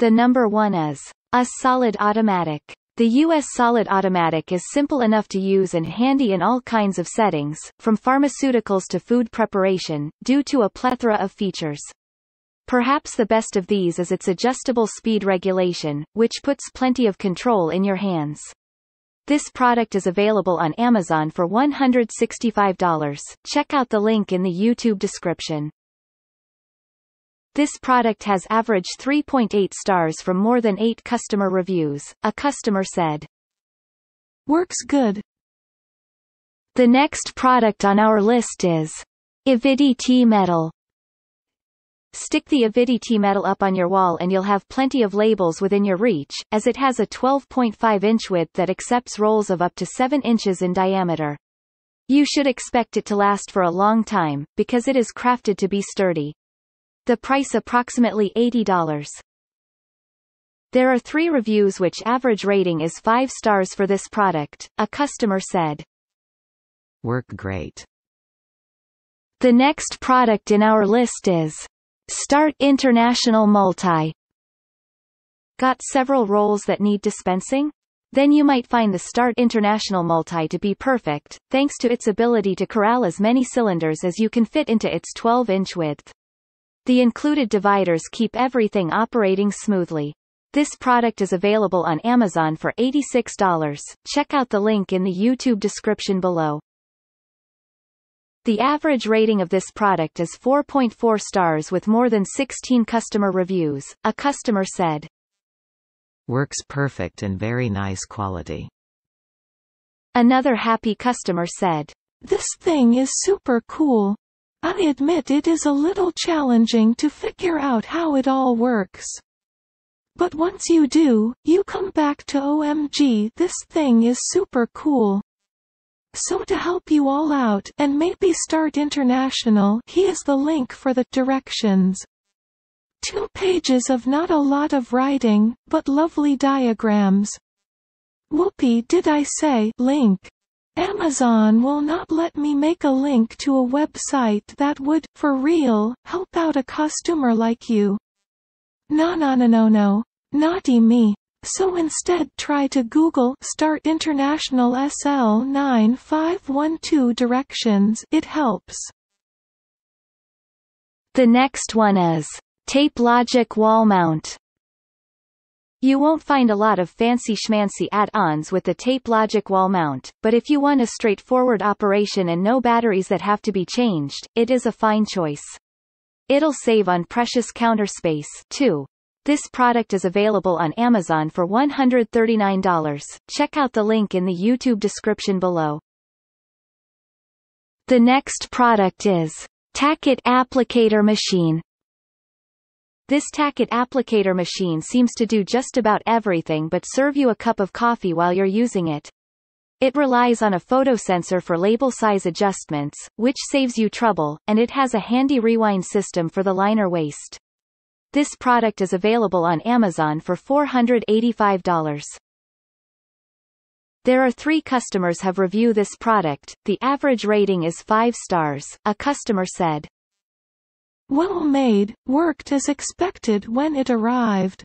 The number one is a solid automatic. The US Solid Automatic is simple enough to use and handy in all kinds of settings, from pharmaceuticals to food preparation, due to a plethora of features. Perhaps the best of these is its adjustable speed regulation, which puts plenty of control in your hands. This product is available on Amazon for $165. Check out the link in the YouTube description. This product has averaged 3.8 stars from more than 8 customer reviews, a customer said. Works good. The next product on our list is Aviditi Metal. Stick the Aviditi metal up on your wall and you'll have plenty of labels within your reach, as it has a 12.5 inch width that accepts rolls of up to 7 inches in diameter. You should expect it to last for a long time, because it is crafted to be sturdy. The price approximately $80. There are three reviews which average rating is 5 stars for this product, a customer said. Work great. The next product in our list is Start International Multi. Got several rolls that need dispensing? Then you might find the Start International Multi to be perfect, thanks to its ability to corral as many cylinders as you can fit into its 12-inch width. The included dividers keep everything operating smoothly. This product is available on Amazon for $86. Check out the link in the YouTube description below. The average rating of this product is 4.4 stars with more than 16 customer reviews, a customer said. Works perfect and very nice quality. Another happy customer said. This thing is super cool. I admit it is a little challenging to figure out how it all works. But once you do, you come back to OMG this thing is super cool. So to help you all out and maybe start international he is the link for the directions. Two pages of not a lot of writing, but lovely diagrams. Whoopee did I say link. Amazon will not let me make a link to a website that would, for real, help out a customer like you. No no no no no. Naughty me. So instead try to Google Start International SL 9512 directions it helps. The next one is Tape Logic Wall Mount. You won't find a lot of fancy schmancy add-ons with the Tape Logic wall mount, but if you want a straightforward operation and no batteries that have to be changed, it is a fine choice. It'll save on precious counter space, too. This product is available on Amazon for $139. Check out the link in the YouTube description below. The next product is Tach It Applicator Machine. This Tach It applicator machine seems to do just about everything but serve you a cup of coffee while you're using it. It relies on a photosensor for label size adjustments, which saves you trouble, and it has a handy rewind system for the liner waste. This product is available on Amazon for $485. There are three customers have reviewed this product, the average rating is 5 stars, a customer said. Well made, worked as expected when it arrived.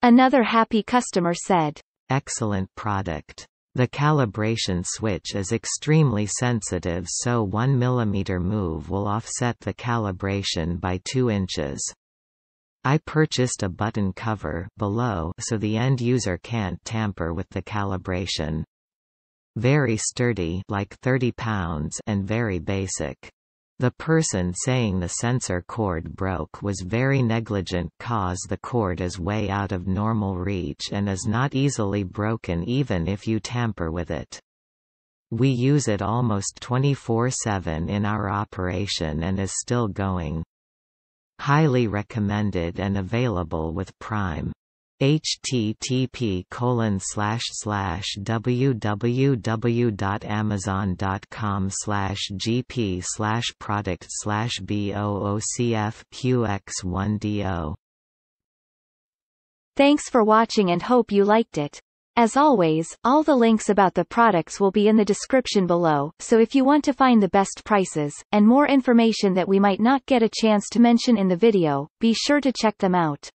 Another happy customer said. Excellent product. The calibration switch is extremely sensitive so 1 mm move will offset the calibration by 2 inches. I purchased a button cover below so the end user can't tamper with the calibration. Very sturdy like 30 pounds and very basic. The person saying the sensor cord broke was very negligent cause the cord is way out of normal reach and is not easily broken even if you tamper with it. We use it almost 24-7 in our operation and is still going. Highly recommended and available with Prime http colon slash slash www.amazon.com slash gp slash product slash boocfqx1do Thanks for watching and hope you liked it. As always, all the links about the products will be in the description below, so if you want to find the best prices, and more information that we might not get a chance to mention in the video, be sure to check them out.